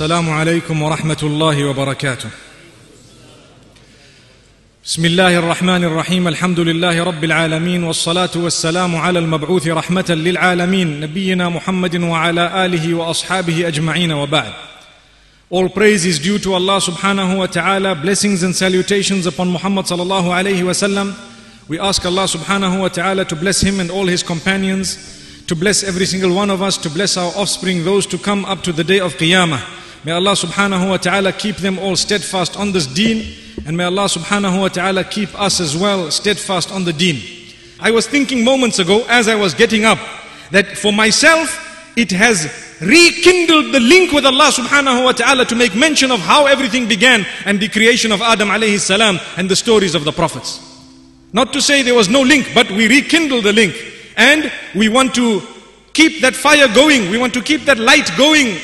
السلام عليكم ورحمة الله وبركاته. بسم الله الرحمن الرحيم الحمد لله رب العالمين والصلاة والسلام على المبعوث رحمة للعالمين نبينا محمد وعلى آله وأصحابه أجمعين وبعد. All praise is due to Allah subhanahu wa ta'ala. Blessings and salutations upon Muhammad sallallahu alayhi wa sallam. We ask Allah subhanahu wa ta'ala to bless him and all his companions, to bless every single one of us, to bless our offspring, those to come up to the day of Qiyamah. May Allah subhanahu wa ta'ala keep them all steadfast on this deen, and may Allah subhanahu wa ta'ala keep us as well steadfast on the deen. I was thinking moments ago as I was getting up that for myself, it has rekindled the link with Allah subhanahu wa ta'ala to make mention of how everything began and the creation of Adam alayhi salam and the stories of the prophets. Not to say there was no link, but we rekindle the link. And we want to keep that fire going. We want to keep that light going.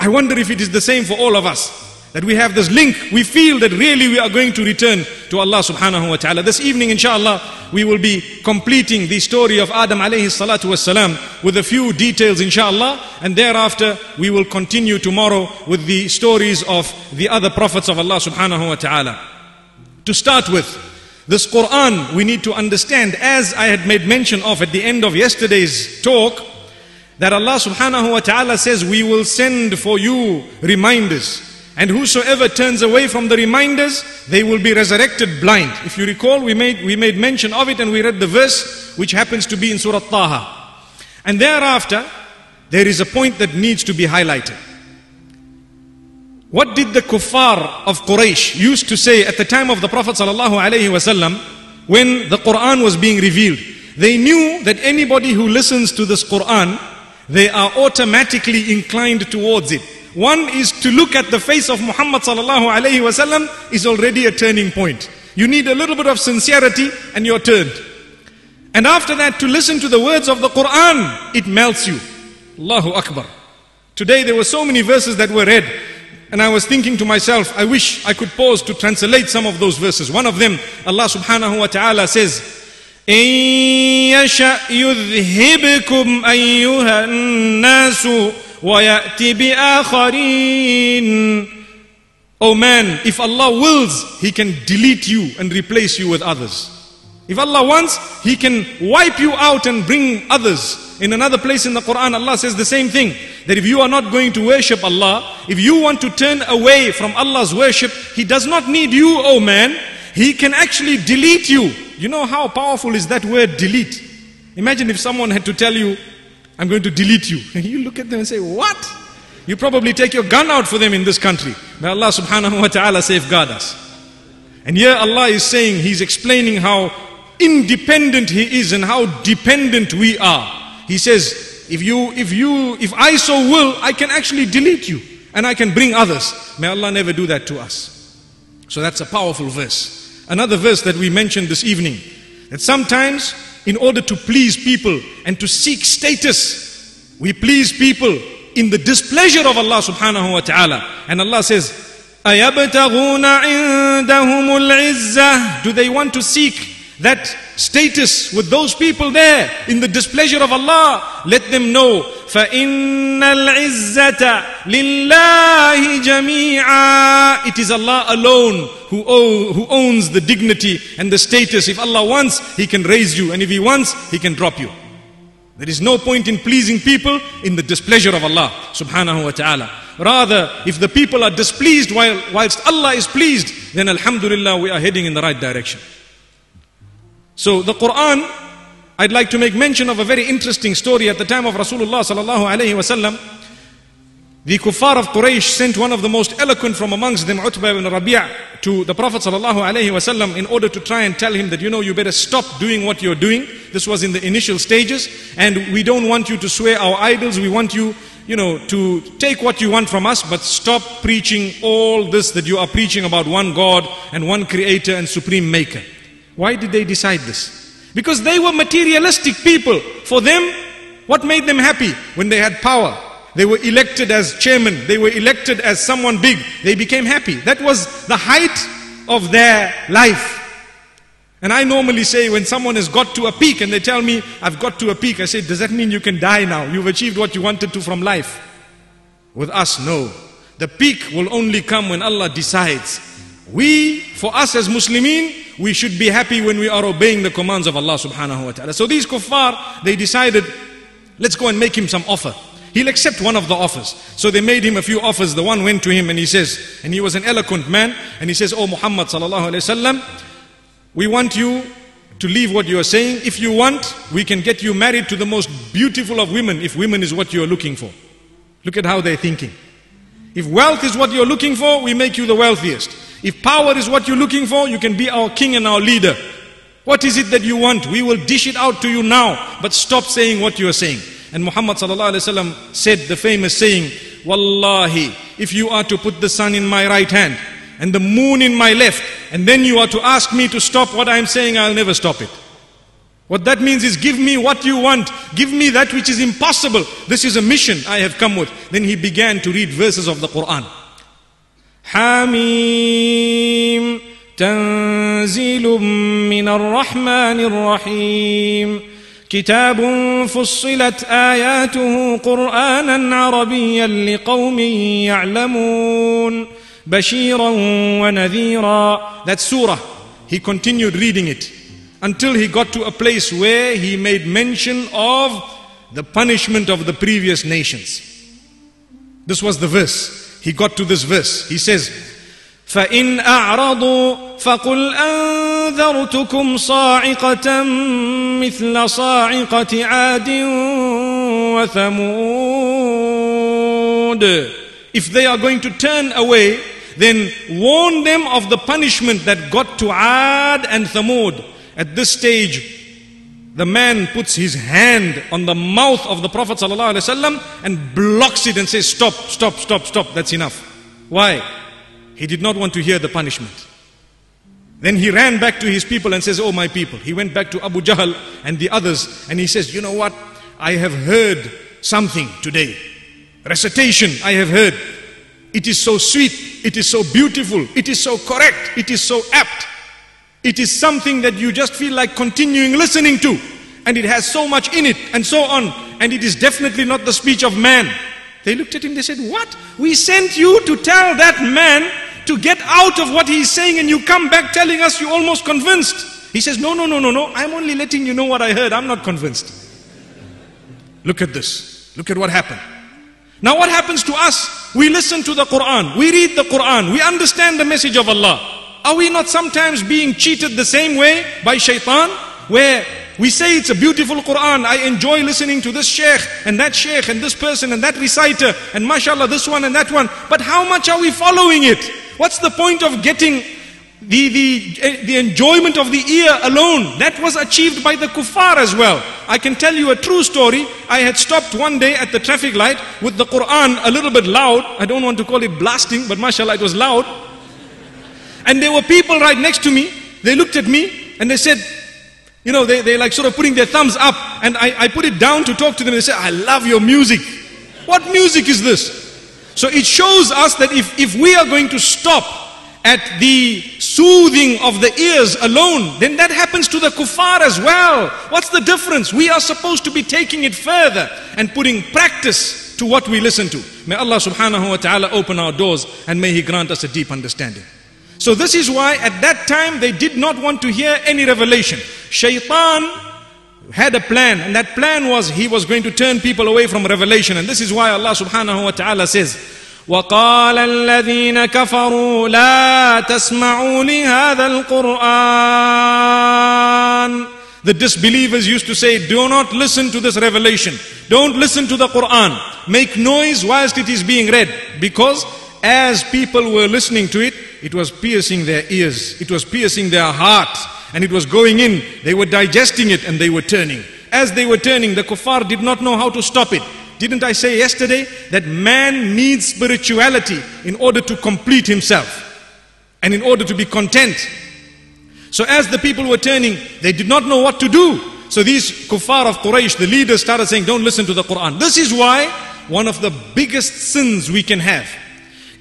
I wonder if it is the same for all of us. That we have this link. We feel that really we are going to return to Allah subhanahu wa ta'ala. This evening, inshallah, we will be completing the story of Adam alayhi salatu wasalam with a few details, inshallah. And thereafter, we will continue tomorrow with the stories of the other prophets of Allah subhanahu wa ta'ala. To start with, this Quran we need to understand as I had made mention of at the end of yesterday's talk that Allah subhanahu wa ta'ala says we will send for you reminders. And whosoever turns away from the reminders they will be resurrected blind. If you recall we made we made mention of it and we read the verse which happens to be in surah taha. And thereafter there is a point that needs to be highlighted. What did the kuffar of Quraysh used to say at the time of the Prophet ﷺ when the Quran was being revealed? They knew that anybody who listens to this Quran, they are automatically inclined towards it. One is to look at the face of Muhammad ﷺ is already a turning point. You need a little bit of sincerity and you're turned. And after that, to listen to the words of the Quran, it melts you. Allahu Akbar. Today there were so many verses that were read. And I was thinking to myself, I wish I could pause to translate some of those verses. One of them, Allah subhanahu wa ta'ala says, إن يشأ يذهبكم أيها الناس ويأتي بآخرين Oh man, if Allah wills, He can delete you and replace you with others. If Allah wants, He can wipe you out and bring others. In another place in the Quran, Allah says the same thing. That if you are not going to worship Allah, if you want to turn away from Allah's worship, He does not need you, oh man. He can actually delete you. You know how powerful is that word delete? Imagine if someone had to tell you, I'm going to delete you. And You look at them and say, what? You probably take your gun out for them in this country. May Allah subhanahu wa ta'ala safeguard us. And here Allah is saying, He's explaining how independent He is and how dependent we are. He says, if you, if you, if I so will, I can actually delete you and I can bring others. May Allah never do that to us. So that's a powerful verse. Another verse that we mentioned this evening that sometimes, in order to please people and to seek status, we please people in the displeasure of Allah subhanahu wa ta'ala. And Allah says, Do they want to seek that status with those people there in the displeasure of Allah, let them know فَإِنَّ الْعِزَّةَ لِلَّهِ جَمِيعًا It is Allah alone who, owe, who owns the dignity and the status. If Allah wants, He can raise you and if He wants, He can drop you. There is no point in pleasing people in the displeasure of Allah subhanahu wa ta'ala. Rather, if the people are displeased while, whilst Allah is pleased, then alhamdulillah we are heading in the right direction. So the Quran, I'd like to make mention of a very interesting story at the time of Rasulullah sallallahu alayhi wasallam. The kuffar of Quraysh sent one of the most eloquent from amongst them, Utbah ibn Rabi' to the Prophet sallallahu alayhi wasallam in order to try and tell him that, you know, you better stop doing what you're doing. This was in the initial stages. And we don't want you to swear our idols. We want you, you know, to take what you want from us, but stop preaching all this that you are preaching about one God and one creator and supreme maker. Why did they decide this? Because they were materialistic people. For them, what made them happy? When they had power. They were elected as chairman. They were elected as someone big. They became happy. That was the height of their life. And I normally say when someone has got to a peak and they tell me, I've got to a peak, I say, does that mean you can die now? You've achieved what you wanted to from life. With us, no. The peak will only come when Allah decides. We, for us as Muslimin, we should be happy when we are obeying the commands of Allah subhanahu wa ta'ala. So these kuffar, they decided, let's go and make him some offer. He'll accept one of the offers. So they made him a few offers. The one went to him and he says, and he was an eloquent man, and he says, Oh Muhammad sallallahu alayhi wasallam, we want you to leave what you are saying. If you want, we can get you married to the most beautiful of women, if women is what you are looking for. Look at how they're thinking. If wealth is what you're looking for, we make you the wealthiest. If power is what you're looking for, you can be our king and our leader. What is it that you want? We will dish it out to you now, but stop saying what you are saying. And Muhammad said the famous saying, Wallahi, if you are to put the sun in my right hand and the moon in my left, and then you are to ask me to stop what I am saying, I'll never stop it. What that means is give me what you want. Give me that which is impossible. This is a mission I have come with. Then he began to read verses of the Quran. حميم تنزيل من الرحمن الرحيم كتاب فصلت آياته قرآنا عربيا لقوم يعلمون بشيرا ونذيرا That surah, he continued reading it until he got to a place where he made mention of the punishment of the previous nations. This was the verse. He got to this verse. He says, فإن أعرضوا فقل أنذرتكم صاعقة مثل صاعقة عاد وثمود If they are going to turn away, then warn them of the punishment that got to Ad and Thamud. At this stage, the man puts his hand on the mouth of the Prophet ﷺ and blocks it and says, Stop, stop, stop, stop, that's enough. Why? He did not want to hear the punishment. Then he ran back to his people and says, Oh, my people. He went back to Abu Jahl and the others and he says, You know what? I have heard something today. Recitation, I have heard. It is so sweet. It is so beautiful. It is so correct. It is so apt. It is something that you just feel like continuing listening to. And it has so much in it and so on. And it is definitely not the speech of man. They looked at him, they said, What? We sent you to tell that man to get out of what he's saying, and you come back telling us you're almost convinced. He says, No, no, no, no, no. I'm only letting you know what I heard. I'm not convinced. Look at this. Look at what happened. Now, what happens to us? We listen to the Quran, we read the Quran, we understand the message of Allah. Are we not sometimes being cheated the same way by shaitan? Where we say it's a beautiful Quran, I enjoy listening to this sheikh and that sheikh and this person and that reciter and mashallah this one and that one. But how much are we following it? What's the point of getting the, the, the enjoyment of the ear alone? That was achieved by the kuffar as well. I can tell you a true story. I had stopped one day at the traffic light with the Quran a little bit loud. I don't want to call it blasting, but mashallah it was loud. And there were people right next to me. They looked at me and they said, you know, they, they like sort of putting their thumbs up. And I, I put it down to talk to them. They said, I love your music. What music is this? So it shows us that if, if we are going to stop at the soothing of the ears alone, then that happens to the kuffar as well. What's the difference? We are supposed to be taking it further and putting practice to what we listen to. May Allah subhanahu wa ta'ala open our doors and may He grant us a deep understanding. So this is why at that time they did not want to hear any revelation. Shaitan had a plan and that plan was he was going to turn people away from revelation and this is why Allah subhanahu wa ta'ala says وقال الذين كفروا لا تسمعوا لهذا القرآن The disbelievers used to say, do not listen to this revelation. Don't listen to the Quran. Make noise whilst it is being read. Because as people were listening to it, it was piercing their ears, it was piercing their hearts, and it was going in. They were digesting it and they were turning. As they were turning, the kuffar did not know how to stop it. Didn't I say yesterday that man needs spirituality in order to complete himself and in order to be content? So as the people were turning, they did not know what to do. So these kuffar of Quraysh, the leaders started saying, don't listen to the Quran. This is why one of the biggest sins we can have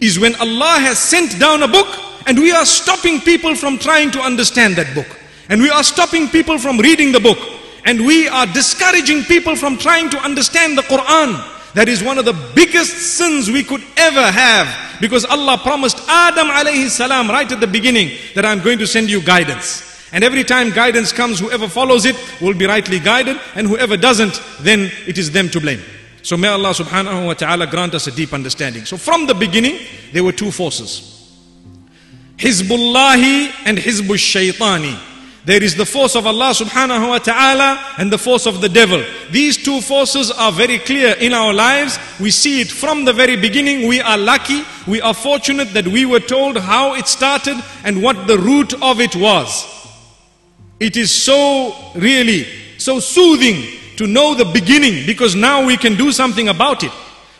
is when Allah has sent down a book and we are stopping people from trying to understand that book. And we are stopping people from reading the book. And we are discouraging people from trying to understand the Quran. That is one of the biggest sins we could ever have. Because Allah promised Adam alayhi salam right at the beginning that I'm going to send you guidance. And every time guidance comes, whoever follows it will be rightly guided, and whoever doesn't, then it is them to blame. So may Allah subhanahu wa ta'ala grant us a deep understanding. So from the beginning, there were two forces. Hizbullahi and Hizbush Shaitani. There is the force of Allah subhanahu wa ta'ala and the force of the devil. These two forces are very clear in our lives. We see it from the very beginning. We are lucky. We are fortunate that we were told how it started and what the root of it was. It is so really, so soothing to know the beginning because now we can do something about it.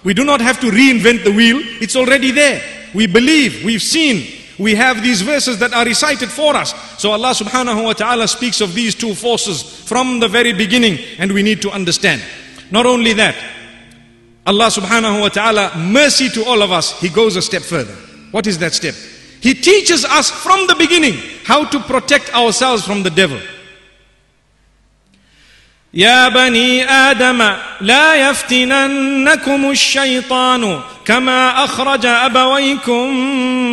We do not have to reinvent the wheel. It's already there. We believe, we've seen, we have these verses that are recited for us. So Allah subhanahu wa ta'ala speaks of these two forces from the very beginning and we need to understand. Not only that, Allah subhanahu wa ta'ala, mercy to all of us, He goes a step further. What is that step? He teaches us from the beginning how to protect ourselves from the devil. يا بني آدم لا يفتننكم الشيطان كما أخرج أبويكم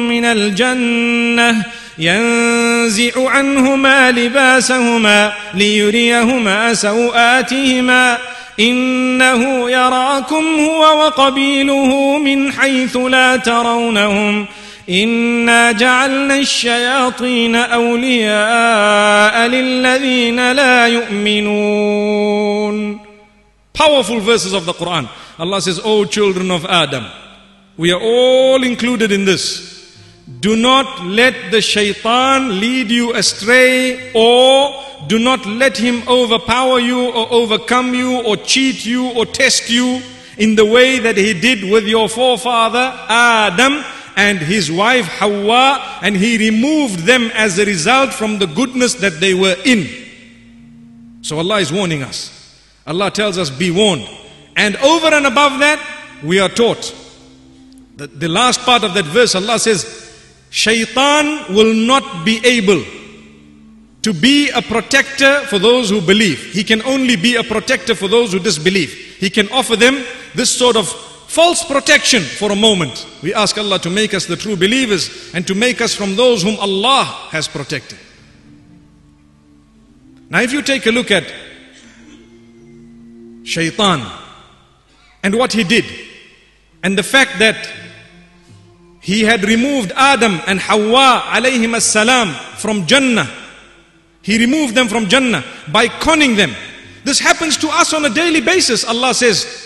من الجنة. ينزع عنهما لباسهما ليريهما سوآتهما. إنه يراكم هو وقبيله من حيث لا ترونهم. إنا جعلنا الشياطين أولياء للذين لا يؤمنون Powerful verses of the Quran. Allah says, O children of Adam, we are all included in this. Do not let the shaitan lead you astray or do not let him overpower you or overcome you or cheat you or test you in the way that he did with your forefather Adam and his wife Hawa and he removed them as a result from the goodness that they were in. So Allah is warning us. Allah tells us, be warned. And over and above that, we are taught. The, the last part of that verse, Allah says, Shaitan will not be able to be a protector for those who believe. He can only be a protector for those who disbelieve. He can offer them this sort of false protection for a moment. We ask Allah to make us the true believers and to make us from those whom Allah has protected. Now, if you take a look at Shaitan and what he did, and the fact that he had removed Adam and Hawa alayhim salam from Jannah. He removed them from Jannah by conning them. This happens to us on a daily basis. Allah says,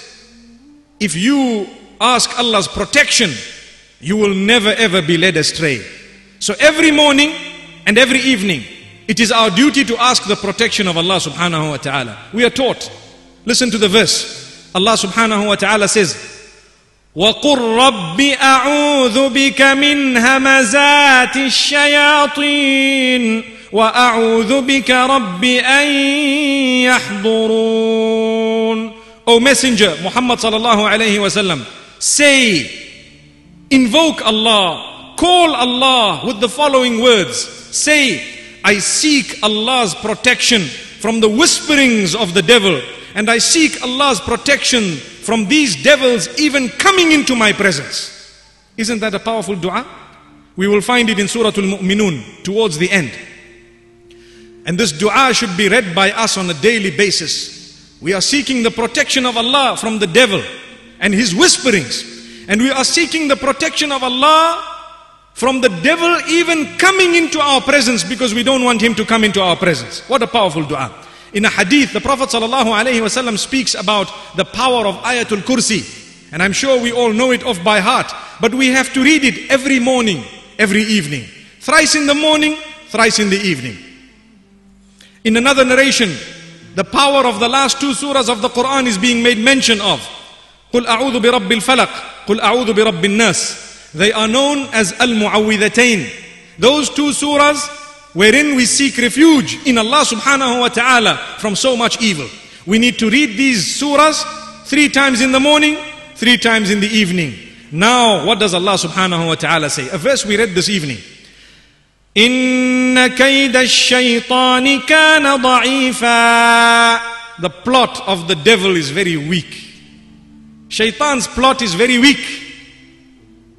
if you ask Allah's protection, you will never ever be led astray. So every morning and every evening, it is our duty to ask the protection of Allah subhanahu wa ta'ala. We are taught. Listen to the verse. Allah subhanahu wa ta'ala says, وقل رب أعوذ بك من همزات الشياطين وأعوذ بك رب أن يحضرون O Messenger Muhammad sallallahu alayhi wasallam, say, invoke Allah, call Allah with the following words. Say, I seek Allah's protection from the whisperings of the devil, and I seek Allah's protection from these devils even coming into my presence. Isn't that a powerful dua? We will find it in Surah Al-Mu'minun towards the end. And this dua should be read by us on a daily basis. We are seeking the protection of Allah from the devil and his whisperings. And we are seeking the protection of Allah from the devil even coming into our presence because we don't want him to come into our presence. What a powerful dua. In a hadith, the Prophet ﷺ speaks about the power of Ayatul Kursi. And I'm sure we all know it off by heart. But we have to read it every morning, every evening. Thrice in the morning, thrice in the evening. In another narration, the power of the last two surahs of the Quran is being made mention of. قل أعوذ برب الفلق قل أعوذ برب الناس They are known as Al-Mu'awwidhatayn. Those two surahs wherein we seek refuge in Allah subhanahu wa ta'ala from so much evil. We need to read these surahs three times in the morning, three times in the evening. Now, what does Allah subhanahu wa ta'ala say? A verse we read this evening. Inna. The plot of the devil is very weak. Shaitan's plot is very weak.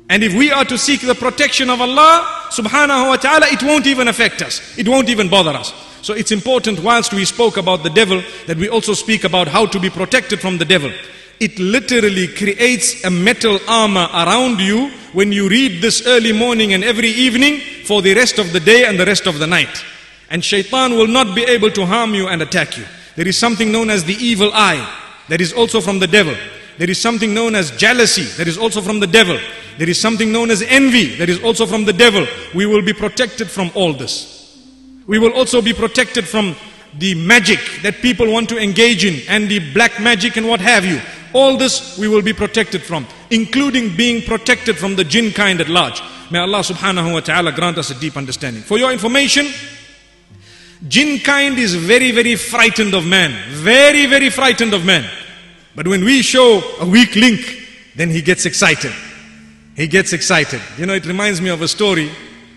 And if we are to seek the protection of Allah subhanahu wa ta'ala, it won't even affect us. It won't even bother us. So it's important whilst we spoke about the devil that we also speak about how to be protected from the devil. It literally creates a metal armor around you when you read this early morning and every evening for the rest of the day and the rest of the night. And shaitan will not be able to harm you and attack you. There is something known as the evil eye that is also from the devil. There is something known as jealousy that is also from the devil. There is something known as envy that is also from the devil. We will be protected from all this. We will also be protected from the magic that people want to engage in and the black magic and what have you. All this we will be protected from, including being protected from the jinn kind at large. May Allah subhanahu wa ta'ala grant us a deep understanding. For your information, jinn kind is very, very frightened of man. Very, very frightened of man. But when we show a weak link, then he gets excited. He gets excited. You know, it reminds me of a story.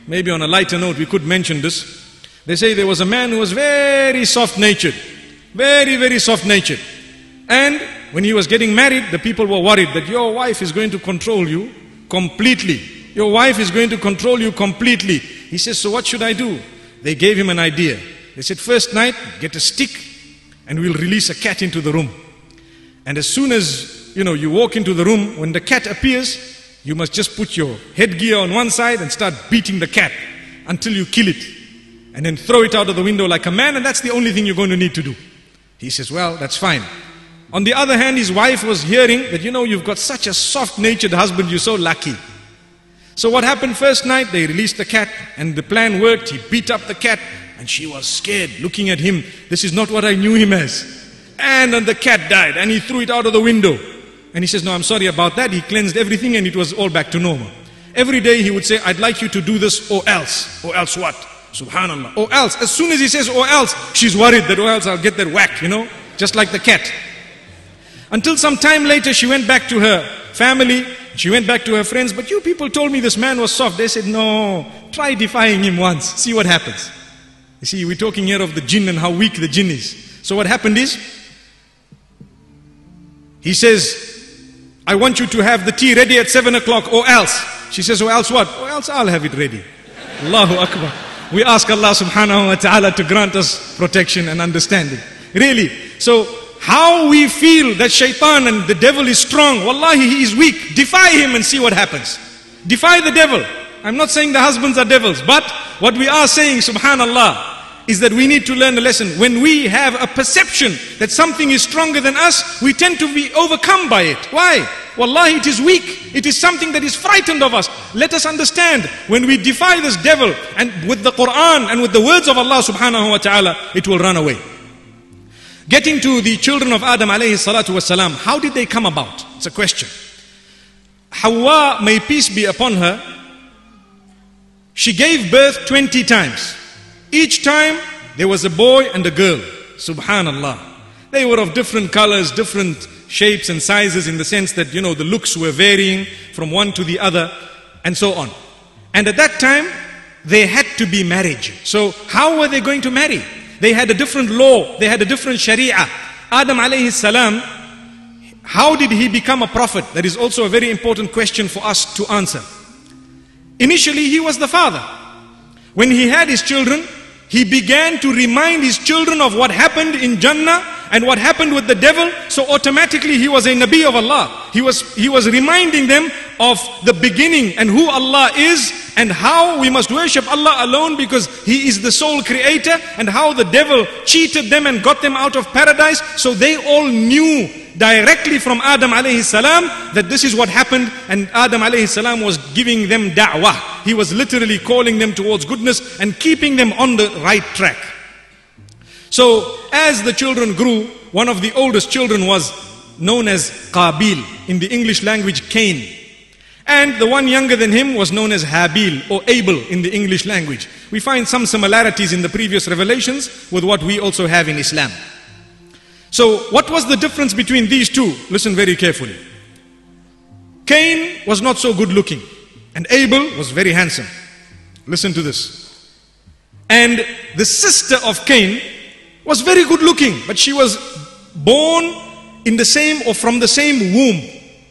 Maybe on a lighter note, we could mention this. They say there was a man who was very soft natured. Very, very soft natured. And when he was getting married, the people were worried that your wife is going to control you completely. Your wife is going to control you completely. He says, So what should I do? They gave him an idea. They said, First night, get a stick and we'll release a cat into the room. And as soon as you know you walk into the room, when the cat appears, you must just put your headgear on one side and start beating the cat until you kill it. And then throw it out of the window like a man, and that's the only thing you're going to need to do. He says, Well, that's fine. On the other hand, his wife was hearing that, you know, you've got such a soft natured husband, you're so lucky. So what happened first night? They released the cat, and the plan worked. He beat up the cat, and she was scared, looking at him. This is not what I knew him as. And then the cat died, and he threw it out of the window. And he says, No, I'm sorry about that. He cleansed everything, and it was all back to normal. Every day he would say, I'd like you to do this, or else. Or else what? Subhanallah. Or else. As soon as he says, or else, she's worried that, or else I'll get that whack, you know, just like the cat. Until some time later, she went back to her family. She went back to her friends. But you people told me this man was soft. They said, no, try defying him once. See what happens. You see, we're talking here of the jinn and how weak the jinn is. So what happened is, he says, I want you to have the tea ready at 7 o'clock or else. She says, or else what? Or else I'll have it ready. Allahu Akbar. We ask Allah subhanahu wa ta'ala to grant us protection and understanding. Really. So, how we feel that shaitan and the devil is strong, wallahi he is weak. Defy him and see what happens. Defy the devil. I'm not saying the husbands are devils, but what we are saying, subhanallah, is that we need to learn a lesson. When we have a perception that something is stronger than us, we tend to be overcome by it. Why? Wallahi, it is weak. It is something that is frightened of us. Let us understand, when we defy this devil, and with the Quran and with the words of Allah subhanahu wa ta'ala, it will run away. Getting to the children of Adam alayhi salatu wasalam, how did they come about? It's a question. Hawa, may peace be upon her, she gave birth 20 times. Each time there was a boy and a girl. Subhanallah. They were of different colors, different shapes and sizes in the sense that, you know, the looks were varying from one to the other and so on. And at that time, they had to be marriage. So how were they going to marry? They had a different law. They had a different sharia. Adam alayhi salam, how did he become a prophet? That is also a very important question for us to answer. Initially, he was the father. When he had his children, he began to remind his children of what happened in Jannah and what happened with the devil. So automatically he was a Nabi of Allah. He was, he was reminding them of the beginning and who Allah is and how we must worship Allah alone because He is the sole creator and how the devil cheated them and got them out of paradise. So they all knew directly from Adam alayhi salam that this is what happened and Adam alayhi salam was giving them da'wah. He was literally calling them towards goodness and keeping them on the right track. So as the children grew, one of the oldest children was known as Qabil, in the English language Cain. And the one younger than him was known as Habil or Abel in the English language. We find some similarities in the previous revelations with what we also have in Islam. So what was the difference between these two? Listen very carefully. Cain was not so good looking and Abel was very handsome. Listen to this. And the sister of Cain was very good looking, but she was born in the same or from the same womb.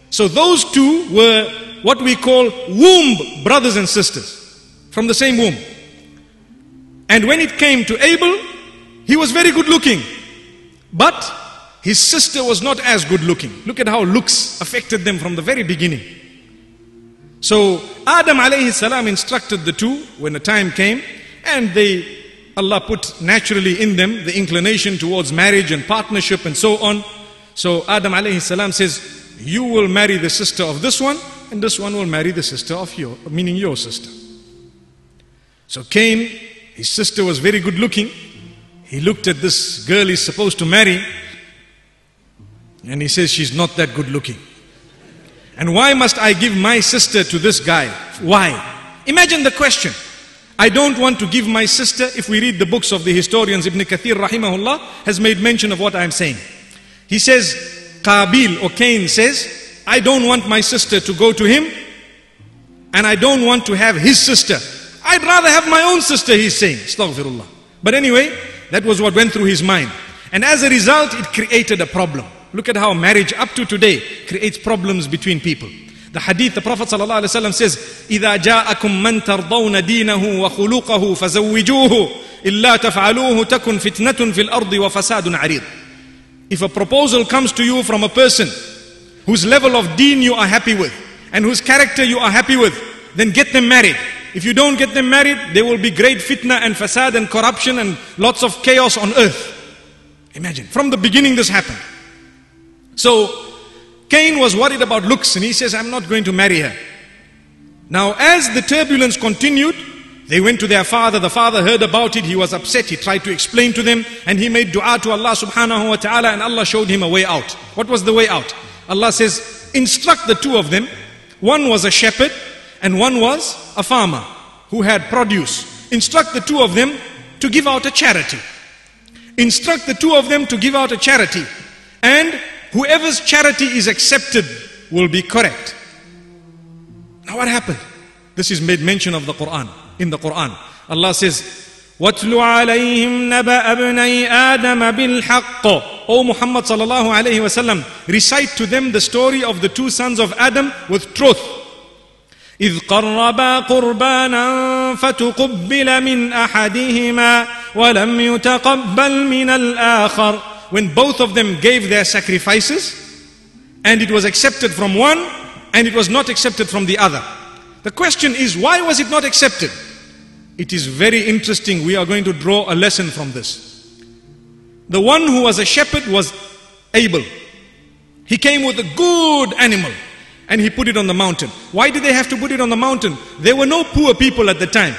So those two were what we call womb brothers and sisters from the same womb. And when it came to Abel, he was very good looking. But his sister was not as good looking. Look at how looks affected them from the very beginning. So Adam alayhi salam instructed the two when the time came and they Allah put naturally in them the inclination towards marriage and partnership and so on. So Adam alayhi salam says, you will marry the sister of this one and this one will marry the sister of your, meaning your sister. So Cain, his sister was very good looking. He looked at this girl he's supposed to marry and he says, she's not that good looking. And why must I give my sister to this guy? Why? Imagine the question. I don't want to give my sister, if we read the books of the historians, Ibn Kathir rahimahullah has made mention of what I'm saying. He says, Qabil or Cain says, I don't want my sister to go to him and I don't want to have his sister. I'd rather have my own sister, he's saying. Astaghfirullah. But anyway, that was what went through his mind. And as a result, it created a problem. Look at how marriage up to today creates problems between people. The hadith, the Prophet ﷺ says, إِذَا جَاءَكُم مَّن تَرْضَوْنَ دِينَهُ وَخُلُقَهُ فَزَوِّجُوهُ إِلَّا تَفْعَلُوهُ تَكُن فِتْنَةٌ فِي الْأَرْضِ وَفَسَادٌ عَرِيضٌ If a proposal comes to you from a person whose level of deen you are happy with and whose character you are happy with, then get them married. If you don't get them married, there will be great fitna and fasad and corruption and lots of chaos on earth. Imagine, from the beginning this happened. So, Cain was worried about looks and he says, I'm not going to marry her. Now, as the turbulence continued, they went to their father. The father heard about it. He was upset. He tried to explain to them and he made dua to Allah subhanahu wa ta'ala and Allah showed him a way out. What was the way out? Allah says, instruct the two of them. One was a shepherd and one was a farmer who had produce. Instruct the two of them to give out a charity. Instruct the two of them to give out a charity. And whoever's charity is accepted will be correct. Now what happened? This is made mention of the Quran, in the Quran. Allah says, واتل عليهم نبأ ابني آدم بالحق O Muhammad sallallahu alayhi wasallam, recite to them the story of the two sons of Adam with truth. إذ قربا قربانا فتقبل من أحدهما ولم يتقبل من الآخر When both of them gave their sacrifices and it was accepted from one and it was not accepted from the other. The question is, why was it not accepted? It is very interesting. We are going to draw a lesson from this. The one who was a shepherd was Abel. He came with a good animal and he put it on the mountain. Why did they have to put it on the mountain? There were no poor people at the time.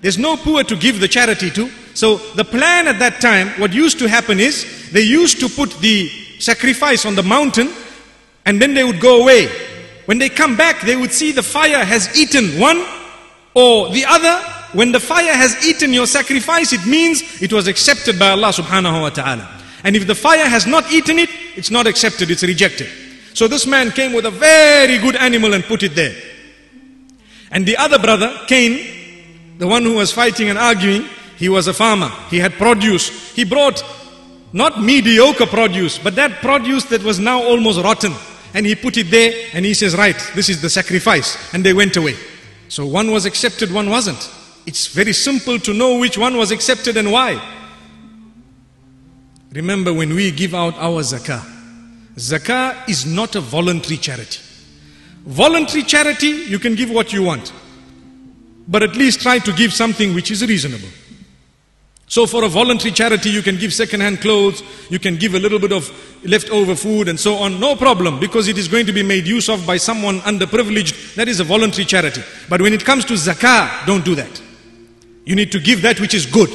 There's no poor to give the charity to. So the plan at that time, what used to happen is, they used to put the sacrifice on the mountain and then they would go away. When they come back, they would see the fire has eaten one or the other when the fire has eaten your sacrifice, it means it was accepted by Allah subhanahu wa ta'ala. And if the fire has not eaten it, it's not accepted, it's rejected. So this man came with a very good animal and put it there. And the other brother, Cain, the one who was fighting and arguing, he was a farmer. He had produce. He brought not mediocre produce, but that produce that was now almost rotten. And he put it there and he says, right, this is the sacrifice. And they went away. So one was accepted, one wasn't. It's very simple to know which one was accepted and why. Remember when we give out our zakah, zakah is not a voluntary charity. Voluntary charity, you can give what you want. But at least try to give something which is reasonable. So for a voluntary charity, you can give second-hand clothes, you can give a little bit of leftover food and so on. No problem, because it is going to be made use of by someone underprivileged. That is a voluntary charity. But when it comes to zakah, don't do that. You need to give that which is good.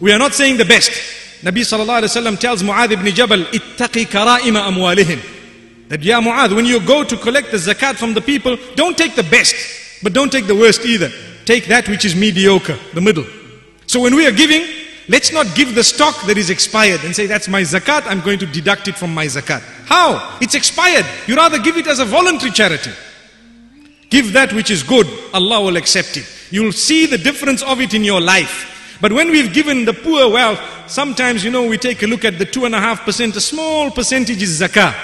We are not saying the best. Nabi sallallahu alayhi wa tells Mu'adh ibn Jabal, ittaqi kara'ima amwalihim. That, yeah, Mu'adh, when you go to collect the zakat from the people, don't take the best, but don't take the worst either. Take that which is mediocre, the middle. So when we are giving, let's not give the stock that is expired and say, that's my zakat, I'm going to deduct it from my zakat. How? It's expired. You rather give it as a voluntary charity. Give that which is good, Allah will accept it. You'll see the difference of it in your life. But when we've given the poor wealth, sometimes, you know, we take a look at the two and a half percent, a small percentage is zakah.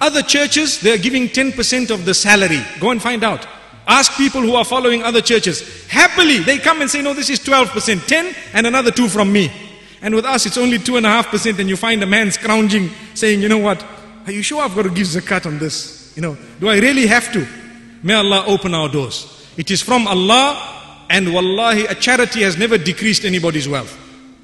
Other churches, they are giving 10% of the salary. Go and find out. Ask people who are following other churches. Happily, they come and say, no, this is 12%, 10 and another two from me. And with us, it's only 2.5% and you find a man scrounging saying, you know what, are you sure I've got to give zakat on this? You know, do I really have to? May Allah open our doors. It is from Allah and wallahi, a charity has never decreased anybody's wealth.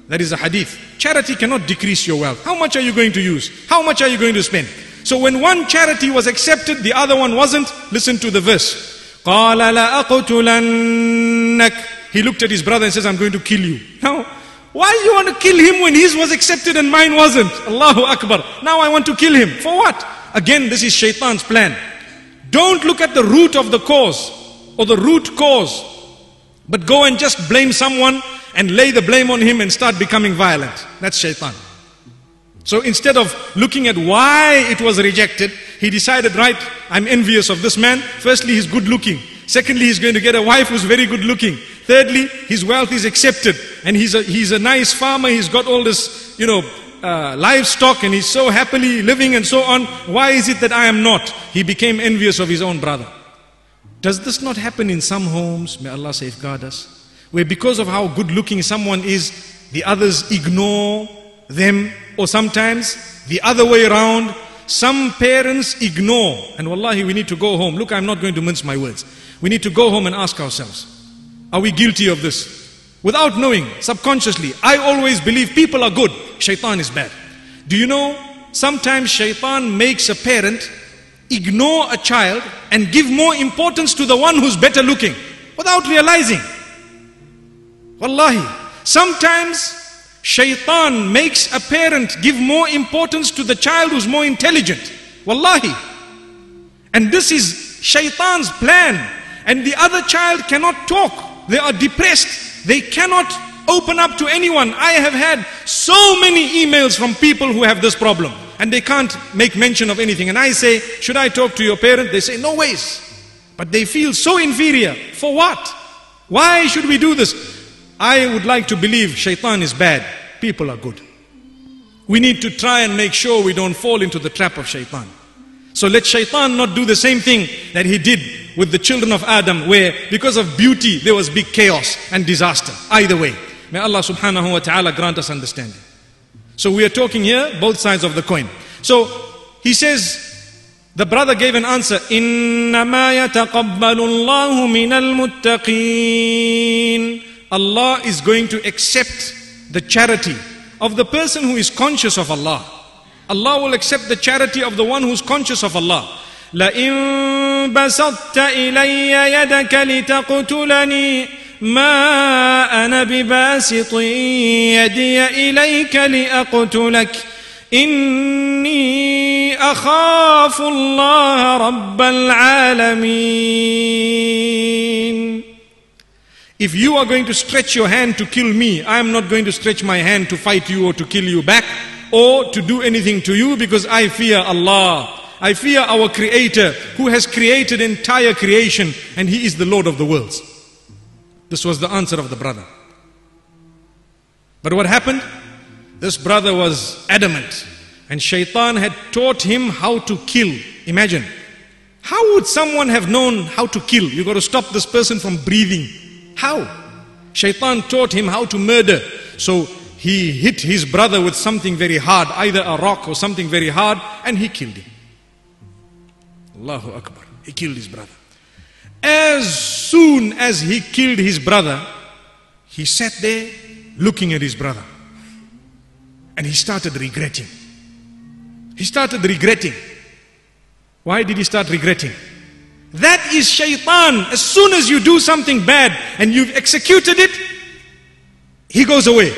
That is a hadith. Charity cannot decrease your wealth. How much are you going to use? How much are you going to spend? So when one charity was accepted, the other one wasn't, listen to the verse. قال لأقتلنك He looked at his brother and says, I'm going to kill you. Now, why do you want to kill him when his was accepted and mine wasn't? Allahu Akbar. Now I want to kill him. For what? Again, this is shaitan's plan. Don't look at the root of the cause or the root cause, but go and just blame someone and lay the blame on him and start becoming violent. That's shaitan. So instead of looking at why it was rejected, he decided, right, I'm envious of this man. Firstly, he's good looking. Secondly, he's going to get a wife who's very good looking. Thirdly, his wealth is accepted. And he's a, he's a nice farmer. He's got all this, you know, uh, livestock and he's so happily living and so on. Why is it that I am not? He became envious of his own brother. Does this not happen in some homes? May Allah safeguard us. Where because of how good looking someone is, the others ignore them. Or sometimes the other way around, some parents ignore. And wallahi, we need to go home. Look, I'm not going to mince my words. We need to go home and ask ourselves, are we guilty of this? Without knowing, subconsciously, I always believe people are good, shaitan is bad. Do you know, sometimes shaitan makes a parent ignore a child and give more importance to the one who's better looking without realizing. Wallahi, sometimes shaitan makes a parent give more importance to the child who's more intelligent. Wallahi. And this is shaitan's plan. And the other child cannot talk. They are depressed. They cannot open up to anyone. I have had so many emails from people who have this problem and they can't make mention of anything. And I say, should I talk to your parent? They say, no ways. But they feel so inferior. For what? Why should we do this? I would like to believe shaitan is bad. People are good. We need to try and make sure we don't fall into the trap of shaitan. So let shaitan not do the same thing that he did with the children of Adam where because of beauty there was big chaos and disaster. Either way. May Allah subhanahu wa ta'ala grant us understanding. So we are talking here both sides of the coin. So he says, the brother gave an answer, إِنَّمَا يَتَقَبَّلُ اللَّهُ مِنَ الْمُتَّقِينَ Allah is going to accept the charity of the person who is conscious of Allah. Allah will accept the charity of the one who's conscious of Allah. لئن بسطت إلي يدك لتقتلني ما أنا بباسط يدي إليك لأقتلك إني أخاف الله رب العالمين If you are going to stretch your hand to kill me, I am not going to stretch my hand to fight you or to kill you back or to do anything to you because I fear Allah. I fear our creator who has created entire creation and he is the Lord of the worlds. This was the answer of the brother. But what happened? This brother was adamant and shaitan had taught him how to kill. Imagine. How would someone have known how to kill? You got to stop this person from breathing. How? Shaitan taught him how to murder. So he hit his brother with something very hard, either a rock or something very hard, and he killed him. Allahu Akbar. He killed his brother. As soon as he killed his brother, he sat there looking at his brother. And he started regretting. He started regretting. Why did he start regretting? That is shaitan. As soon as you do something bad and you've executed it, he goes away.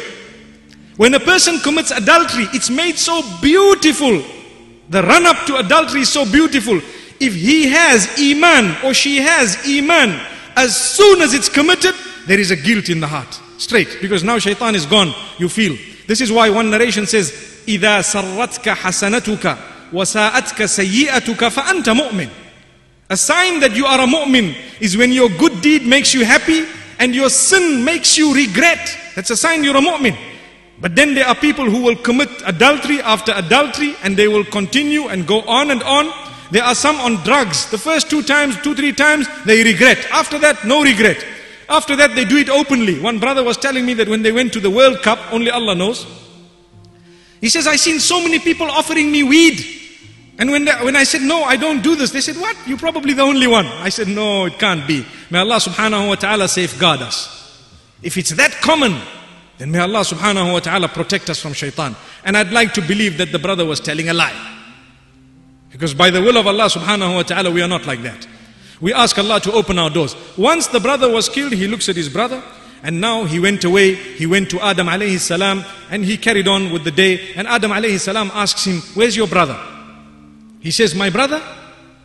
When a person commits adultery, it's made so beautiful. The run up to adultery is so beautiful. If he has iman or she has iman, as soon as it's committed, there is a guilt in the heart. Straight. Because now shaitan is gone. You feel. This is why one narration says, إِذَا سَرَّتْكَ حَسَنَتُكَ وَسَاءَتْكَ سَيِّئَتُكَ فَأَنْتَ مُؤْمِنٌ a sign that you are a mu'min is when your good deed makes you happy and your sin makes you regret. That's a sign you're a mu'min. But then there are people who will commit adultery after adultery and they will continue and go on and on. there are some on drugs. The first two times, two, three times, they regret. After that, no regret. After that, they do it openly. One brother was telling me that when they went to the World Cup, only Allah knows. He says, "I've seen so many people offering me weed. And when, they, when I said, no, I don't do this, they said, what? You're probably the only one. I said, no, it can't be. May Allah subhanahu wa ta'ala safeguard us. If it's that common, then may Allah subhanahu wa ta'ala protect us from shaitan. And I'd like to believe that the brother was telling a lie. Because by the will of Allah subhanahu wa ta'ala, we are not like that. We ask Allah to open our doors. Once the brother was killed, he looks at his brother, and now he went away, he went to Adam alayhi salam, and he carried on with the day. And Adam alayhi salam asks him, Where's your brother? He says, My brother?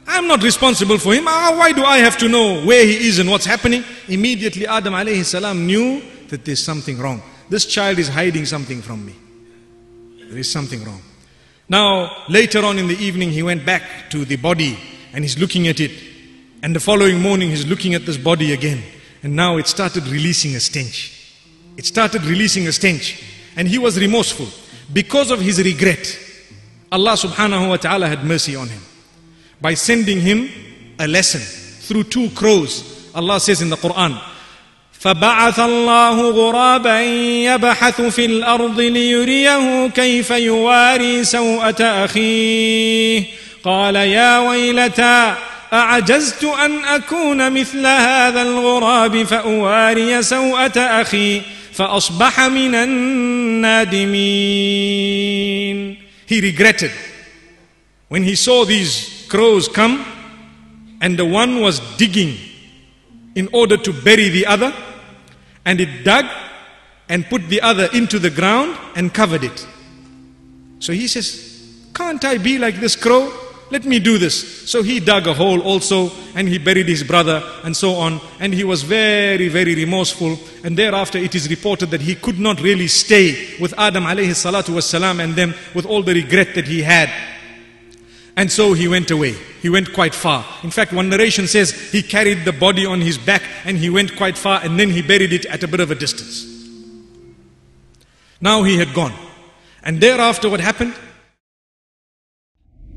I'm not responsible for him. Ah, why do I have to know where he is and what's happening? Immediately Adam alayhi salam knew that there's something wrong. This child is hiding something from me. There is something wrong. Now, later on in the evening, he went back to the body and he's looking at it. And the following morning, he's looking at this body again. And now it started releasing a stench. It started releasing a stench. And he was remorseful. Because of his regret, Allah subhanahu wa ta'ala had mercy on him. By sending him a lesson through two crows. Allah says in the Quran, فبعث الله غرابا يبحث في الأرض ليريه كيف يواري سوءة أخيه. قال يا ويلتى أعجزت أن أكون مثل هذا الغراب فأواري سوءة أخي فأصبح من النادمين. He regretted when he saw these crows come and the one was digging in order to bury the other. And it dug and put the other into the ground and covered it. So he says, Can't I be like this crow? Let me do this. So he dug a hole also and he buried his brother and so on. And he was very, very remorseful. And thereafter it is reported that he could not really stay with Adam alayhi salatu wasalam and them with all the regret that he had. And so he went away. He went quite far. In fact, one narration says he carried the body on his back and he went quite far and then he buried it at a bit of a distance. Now he had gone. And thereafter, what happened?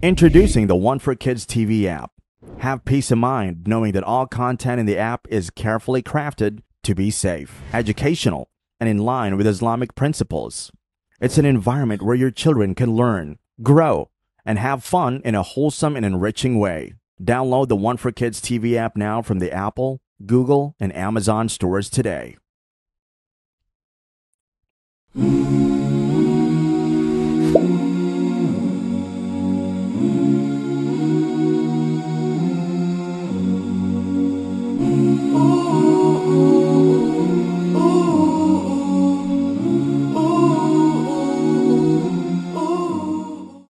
Introducing the One for Kids TV app. Have peace of mind knowing that all content in the app is carefully crafted to be safe, educational, and in line with Islamic principles. It's an environment where your children can learn, grow, and have fun in a wholesome and enriching way. Download the One for Kids TV app now from the Apple, Google, and Amazon stores today.